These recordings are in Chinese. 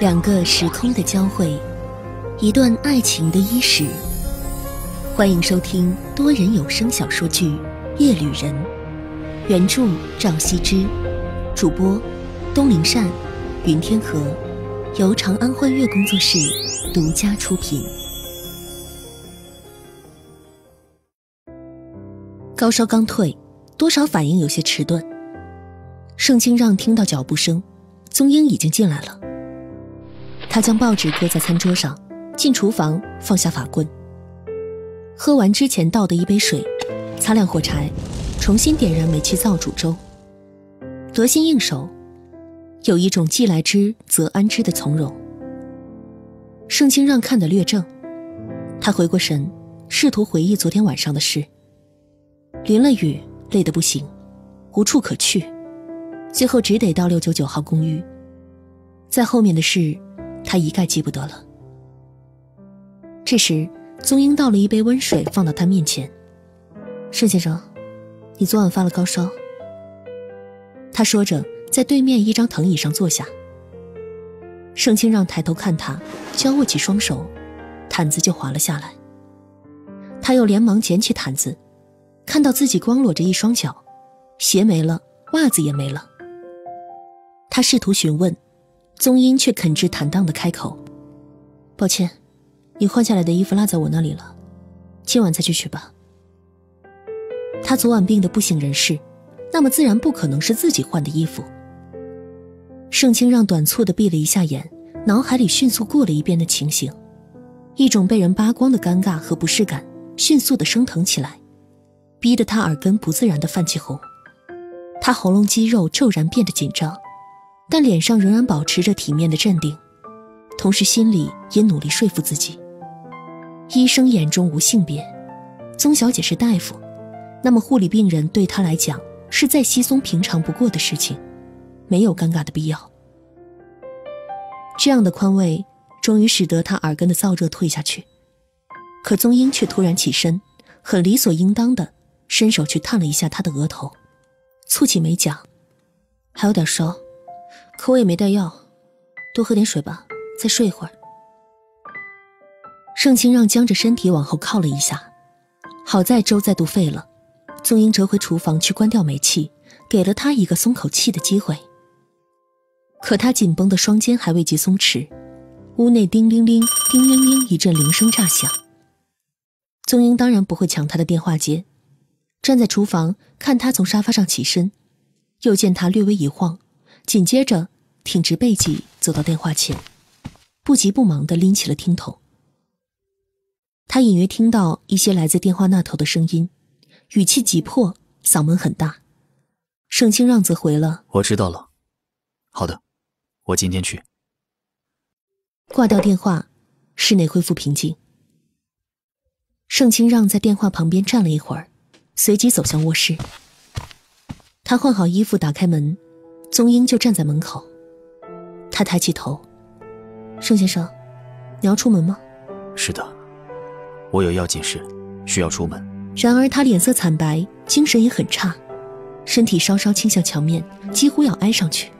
两个时空的交汇，一段爱情的伊始。欢迎收听多人有声小说剧《夜旅人》，原著赵羲之，主播东林善、云天河，由长安欢悦工作室独家出品。高烧刚退，多少反应有些迟钝。盛清让听到脚步声，宗英已经进来了。他将报纸搁在餐桌上，进厨房放下法棍，喝完之前倒的一杯水，擦亮火柴，重新点燃煤气灶煮粥。得心应手，有一种既来之则安之的从容。盛清让看得略怔，他回过神，试图回忆昨天晚上的事。淋了雨，累得不行，无处可去，最后只得到六九九号公寓。在后面的事。他一概记不得了。这时，宗英倒了一杯温水放到他面前。盛先生，你昨晚发了高烧。他说着，在对面一张藤椅上坐下。盛清让抬头看他，交握起双手，毯子就滑了下来。他又连忙捡起毯子，看到自己光裸着一双脚，鞋没了，袜子也没了。他试图询问。宗英却肯直坦荡的开口：“抱歉，你换下来的衣服落在我那里了，今晚再去取吧。”他昨晚病得不省人事，那么自然不可能是自己换的衣服。盛清让短促的闭了一下眼，脑海里迅速过了一遍的情形，一种被人扒光的尴尬和不适感迅速的升腾起来，逼得他耳根不自然的泛起红，他喉咙肌肉骤然变得紧张。但脸上仍然保持着体面的镇定，同时心里也努力说服自己：医生眼中无性别，宗小姐是大夫，那么护理病人对她来讲是再稀松平常不过的事情，没有尴尬的必要。这样的宽慰终于使得他耳根的燥热退下去，可宗英却突然起身，很理所应当的伸手去探了一下他的额头，蹙起眉角：“还有点烧。”可我也没带药，多喝点水吧，再睡一会儿。盛清让僵着身体往后靠了一下，好在粥再度沸了，宗英折回厨房去关掉煤气，给了他一个松口气的机会。可他紧绷的双肩还未及松弛，屋内叮铃铃、叮铃铃一阵铃声炸响。宗英当然不会抢他的电话接，站在厨房看他从沙发上起身，又见他略微一晃。紧接着，挺直背脊走到电话前，不急不忙地拎起了听筒。他隐约听到一些来自电话那头的声音，语气急迫，嗓门很大。盛清让则回了：“我知道了，好的，我今天去。”挂掉电话，室内恢复平静。盛清让在电话旁边站了一会儿，随即走向卧室。他换好衣服，打开门。宗英就站在门口，他抬起头：“盛先生，你要出门吗？”“是的，我有要紧事，需要出门。”然而他脸色惨白，精神也很差，身体稍稍倾向墙面，几乎要挨上去。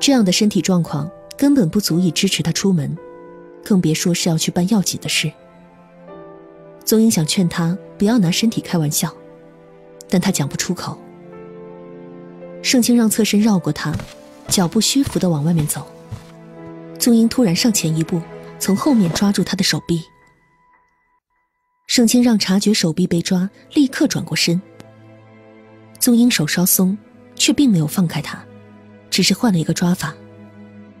这样的身体状况根本不足以支持他出门，更别说是要去办要紧的事。宗英想劝他不要拿身体开玩笑，但他讲不出口。盛清让侧身绕过他，脚步虚浮地往外面走。宗英突然上前一步，从后面抓住他的手臂。盛清让察觉手臂被抓，立刻转过身。宗英手稍松，却并没有放开他，只是换了一个抓法，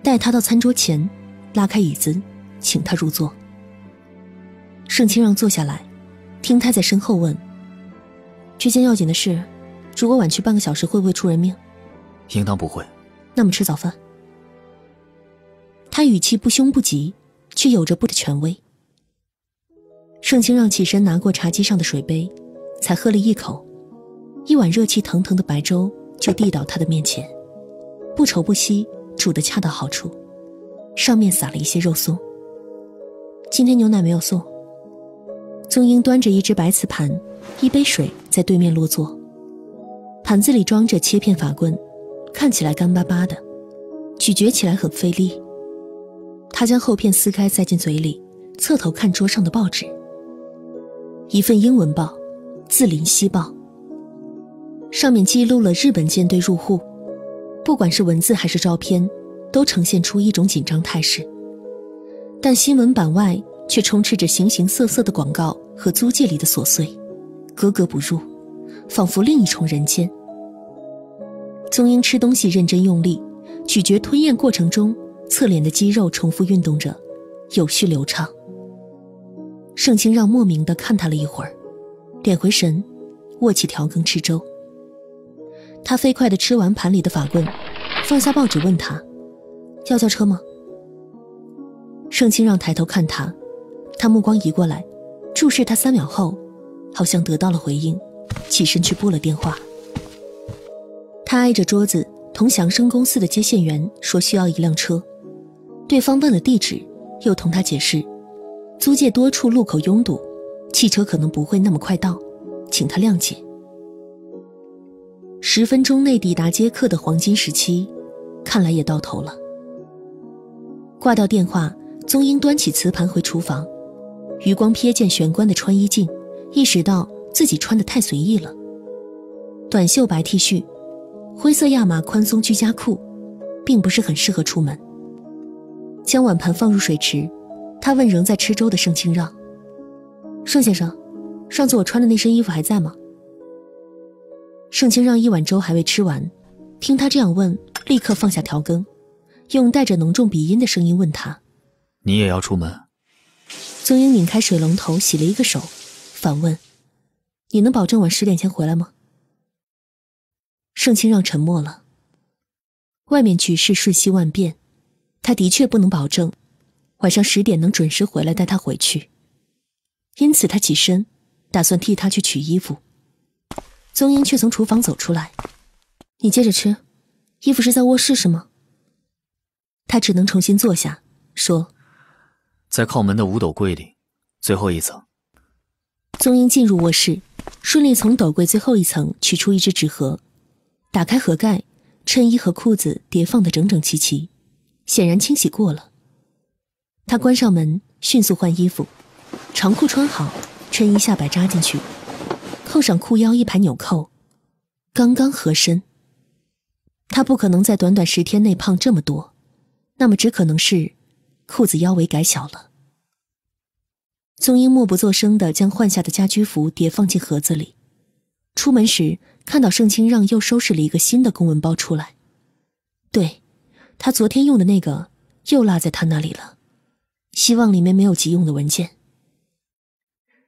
带他到餐桌前，拉开椅子，请他入座。盛清让坐下来，听他在身后问：“这件要紧的事。”如果晚去半个小时，会不会出人命？应当不会。那么吃早饭。他语气不凶不急，却有着不的权威。盛清让起身拿过茶几上的水杯，才喝了一口，一碗热气腾腾的白粥就递到他的面前，不稠不稀，煮得恰到好处，上面撒了一些肉松。今天牛奶没有送。宗英端着一只白瓷盘，一杯水在对面落座。盘子里装着切片法棍，看起来干巴巴的，咀嚼起来很费力，他将厚片撕开塞进嘴里，侧头看桌上的报纸。一份英文报，《字林西报》，上面记录了日本舰队入沪，不管是文字还是照片，都呈现出一种紧张态势。但新闻版外却充斥着形形色色的广告和租界里的琐碎，格格不入，仿佛另一重人间。宗英吃东西认真用力，咀嚼吞咽过程中，侧脸的肌肉重复运动着，有序流畅。盛清让莫名的看他了一会儿，敛回神，握起调羹吃粥。他飞快的吃完盘里的法棍，放下报纸问他：“要叫车吗？”盛清让抬头看他，他目光移过来，注视他三秒后，好像得到了回应，起身去拨了电话。他挨着桌子，同祥生公司的接线员说需要一辆车，对方问了地址，又同他解释，租界多处路口拥堵，汽车可能不会那么快到，请他谅解。十分钟内抵达接客的黄金时期，看来也到头了。挂掉电话，宗英端起瓷盘回厨房，余光瞥见玄关的穿衣镜，意识到自己穿的太随意了，短袖白 T 恤。灰色亚麻宽松居家裤，并不是很适合出门。将碗盘放入水池，他问仍在吃粥的盛清让：“盛先生，上次我穿的那身衣服还在吗？”盛清让一碗粥还未吃完，听他这样问，立刻放下调羹，用带着浓重鼻音的声音问他：“你也要出门？”宗英拧开水龙头洗了一个手，反问：“你能保证晚十点前回来吗？”盛清让沉默了。外面局势瞬息万变，他的确不能保证晚上十点能准时回来带他回去。因此，他起身，打算替他去取衣服。宗英却从厨房走出来：“你接着吃，衣服是在卧室是吗？”他只能重新坐下，说：“在靠门的五斗柜里，最后一层。”宗英进入卧室，顺利从斗柜最后一层取出一只纸盒。打开盒盖，衬衣和裤子叠放的整整齐齐，显然清洗过了。他关上门，迅速换衣服，长裤穿好，衬衣下摆扎进去，扣上裤腰一排纽扣，刚刚合身。他不可能在短短十天内胖这么多，那么只可能是裤子腰围改小了。宗英默不作声地将换下的家居服叠放进盒子里，出门时。看到盛清让又收拾了一个新的公文包出来，对，他昨天用的那个又落在他那里了，希望里面没有急用的文件。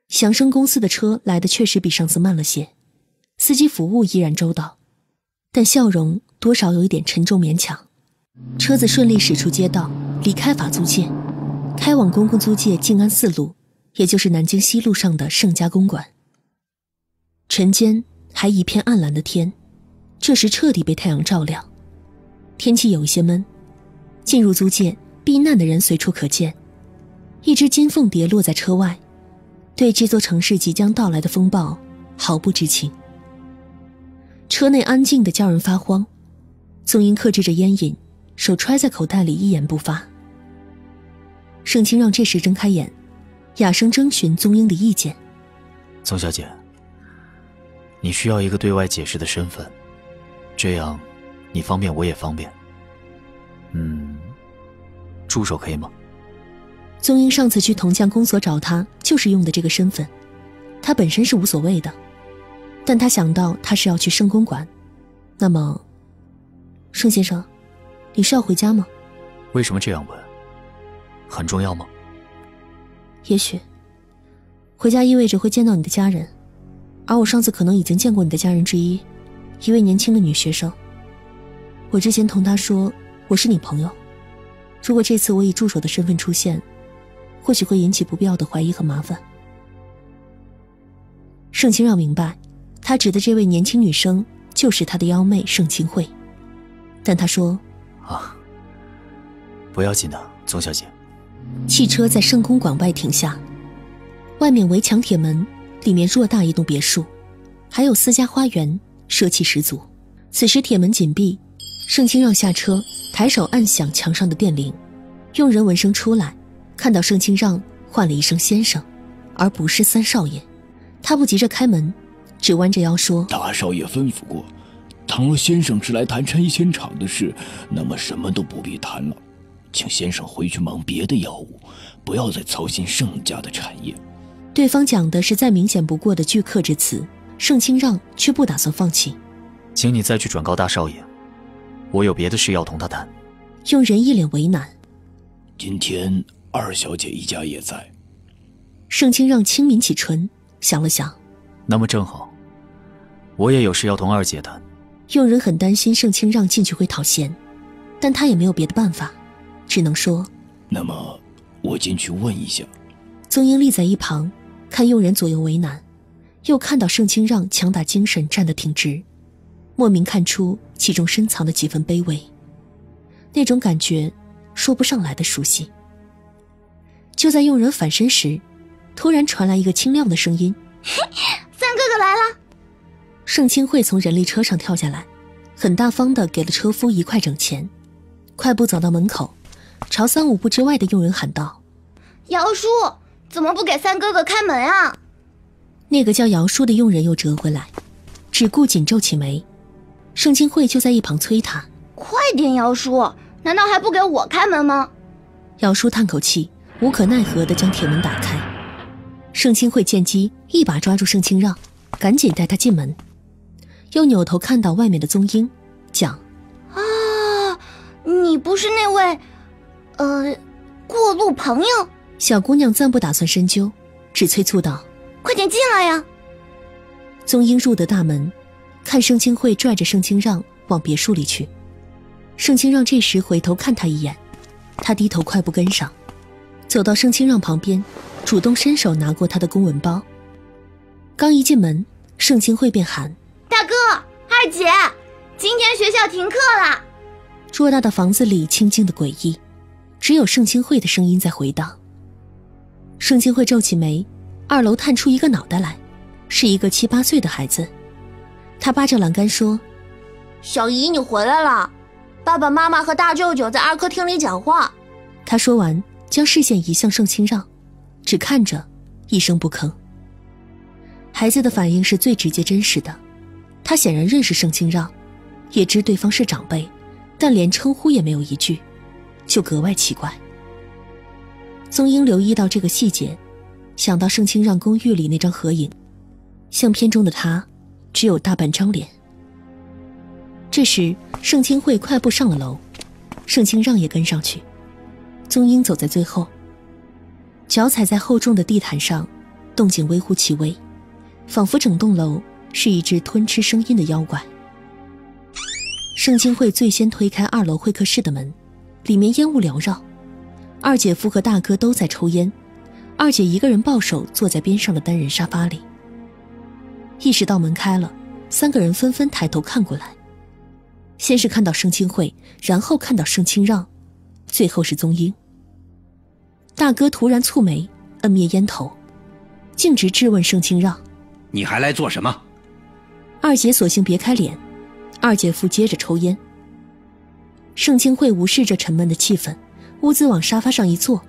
祥生公司的车来的确实比上次慢了些，司机服务依然周到，但笑容多少有一点沉重勉强。车子顺利驶出街道，离开法租界，开往公共租界静安四路，也就是南京西路上的盛家公馆。晨间。还一片暗蓝的天，这时彻底被太阳照亮，天气有一些闷。进入租界避难的人随处可见，一只金凤蝶落在车外，对这座城市即将到来的风暴毫不知情。车内安静的叫人发慌，宗英克制着烟瘾，手揣在口袋里一言不发。盛清让这时睁开眼，哑声征询宗英的意见：“宗小姐。”你需要一个对外解释的身份，这样你方便，我也方便。嗯，助手可以吗？宗英上次去铜匠公所找他，就是用的这个身份。他本身是无所谓的，但他想到他是要去圣公馆，那么，盛先生，你是要回家吗？为什么这样问？很重要吗？也许，回家意味着会见到你的家人。而我上次可能已经见过你的家人之一，一位年轻的女学生。我之前同她说我是你朋友，如果这次我以助手的身份出现，或许会引起不必要的怀疑和麻烦。盛清让明白，他指的这位年轻女生就是他的幺妹盛清慧，但他说：“啊，不要紧的，宗小姐。”汽车在盛公馆外停下，外面围墙铁门。里面偌大一栋别墅，还有私家花园，奢气十足。此时铁门紧闭，盛清让下车，抬手按响墙上的电铃，佣人闻声出来，看到盛清让唤了一声先生，而不是三少爷，他不急着开门，只弯着腰说：“大少爷吩咐过，倘若先生是来谈拆迁厂的事，那么什么都不必谈了，请先生回去忙别的要务，不要再操心盛家的产业。”对方讲的是再明显不过的拒客之词，盛清让却不打算放弃。请你再去转告大少爷，我有别的事要同他谈。佣人一脸为难。今天二小姐一家也在。盛清让轻抿起唇，想了想，那么正好，我也有事要同二姐谈。佣人很担心盛清让进去会讨嫌，但他也没有别的办法，只能说：“那么我进去问一下。”宗英立在一旁，看佣人左右为难，又看到盛清让强打精神站得挺直，莫名看出其中深藏的几分卑微。那种感觉。说不上来的熟悉。就在佣人反身时，突然传来一个清亮的声音：“ 三哥哥来了。”盛清慧从人力车上跳下来，很大方的给了车夫一块整钱，快步走到门口，朝三五步之外的佣人喊道：“姚叔，怎么不给三哥哥开门啊？”那个叫姚叔的佣人又折回来，只顾紧皱起眉。盛清慧就在一旁催他：“快点，姚叔。”难道还不给我开门吗？姚叔叹口气，无可奈何地将铁门打开。盛清慧见机，一把抓住盛清让，赶紧带他进门，又扭头看到外面的宗英，讲：“啊，你不是那位，呃，过路朋友？”小姑娘暂不打算深究，只催促道：“快点进来呀！”宗英入得大门，看盛清慧拽着盛清让往别墅里去。盛清让这时回头看他一眼，他低头快步跟上，走到盛清让旁边，主动伸手拿过他的公文包。刚一进门，盛清慧便喊：“大哥，二姐，今天学校停课了。”偌大的房子里清静的诡异，只有盛清慧的声音在回荡。盛清慧皱起眉，二楼探出一个脑袋来，是一个七八岁的孩子。他扒着栏杆说：“小姨，你回来了。”爸爸妈妈和大舅舅在二客厅里讲话。他说完，将视线移向盛清让，只看着，一声不吭。孩子的反应是最直接真实的，他显然认识盛清让，也知对方是长辈，但连称呼也没有一句，就格外奇怪。宗英留意到这个细节，想到盛清让公寓里那张合影，相片中的他，只有大半张脸。这时，盛清慧快步上了楼，盛清让也跟上去。宗英走在最后，脚踩在厚重的地毯上，动静微乎其微，仿佛整栋楼是一只吞吃声音的妖怪。盛清慧最先推开二楼会客室的门，里面烟雾缭绕，二姐夫和大哥都在抽烟，二姐一个人抱手坐在边上的单人沙发里。意识到门开了，三个人纷纷抬头看过来。先是看到盛清慧，然后看到盛清让，最后是宗英。大哥突然蹙眉，摁灭烟头，径直质问盛清让：“你还来做什么？”二姐索性别开脸，二姐夫接着抽烟。盛清慧无视着沉闷的气氛，兀自往沙发上一坐，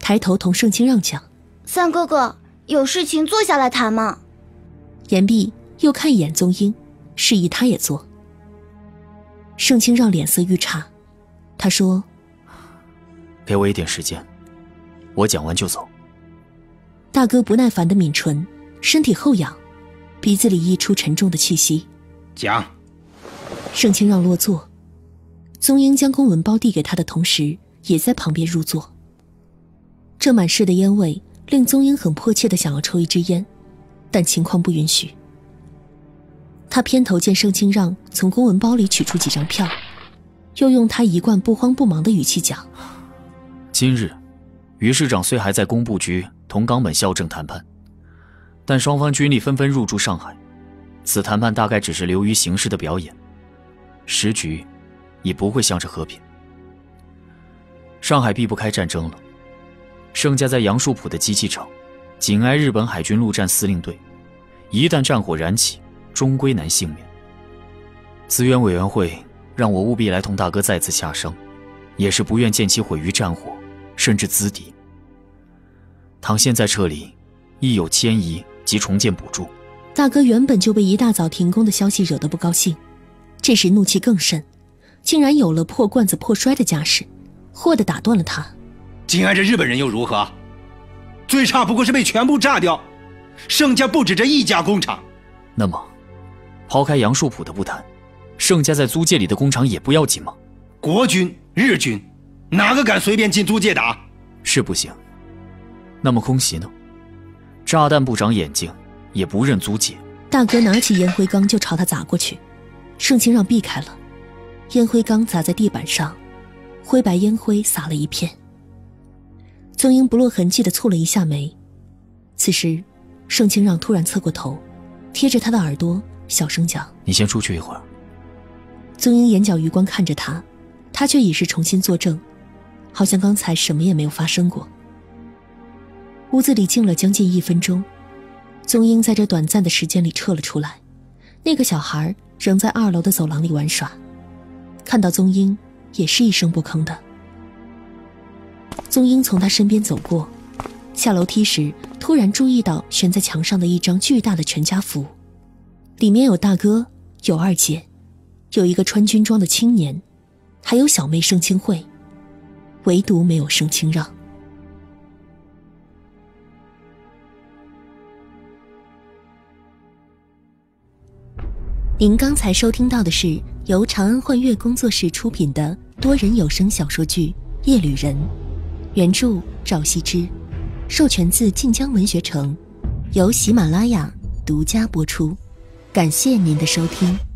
抬头同盛清让讲：“三哥哥，有事情坐下来谈嘛。”言毕，又看一眼宗英，示意他也坐。盛清让脸色愈差，他说：“给我一点时间，我讲完就走。”大哥不耐烦的抿唇，身体后仰，鼻子里溢出沉重的气息。讲。盛清让落座，宗英将公文包递给他的同时，也在旁边入座。这满室的烟味令宗英很迫切的想要抽一支烟，但情况不允许。他偏头见盛清让从公文包里取出几张票，又用他一贯不慌不忙的语气讲：“今日，于市长虽还在工部局同冈本校正谈判，但双方军力纷纷入驻上海，此谈判大概只是流于形式的表演，时局已不会向着和平。上海避不开战争了，盛家在杨树浦的机器厂，紧挨日本海军陆战司令队，一旦战火燃起。”终归难幸免。资源委员会让我务必来同大哥再次下商，也是不愿见其毁于战火，甚至资敌。倘现在撤离，亦有迁移及重建补助。大哥原本就被一大早停工的消息惹得不高兴，这时怒气更甚，竟然有了破罐子破摔的架势，霍地打断了他。紧挨着日本人又如何？最差不过是被全部炸掉。盛家不止这一家工厂。那么，抛开杨树浦的不谈，盛家在租界里的工厂也不要紧吗？国军、日军，哪个敢随便进租界打？是不行。那么空袭呢？炸弹不长眼睛。也不认租界，大哥拿起烟灰缸就朝他砸过去，盛清让避开了，烟灰缸砸在地板上，灰白烟灰洒了一片。宗英不落痕迹的蹙了一下眉，此时，盛清让突然侧过头，贴着他的耳朵小声讲：“你先出去一会儿。”宗英眼角余光看着他，他却已是重新作证，好像刚才什么也没有发生过。屋子里静了将近一分钟。宗英在这短暂的时间里撤了出来，那个小孩仍在二楼的走廊里玩耍，看到宗英，也是一声不吭的。宗英从他身边走过，下楼梯时突然注意到悬在墙上的一张巨大的全家福，里面有大哥，有二姐，有一个穿军装的青年，还有小妹盛清慧，唯独没有盛清让。您刚才收听到的是由长安幻月工作室出品的多人有声小说剧《夜旅人》，原著赵羲之，授权自晋江文学城，由喜马拉雅独家播出。感谢您的收听。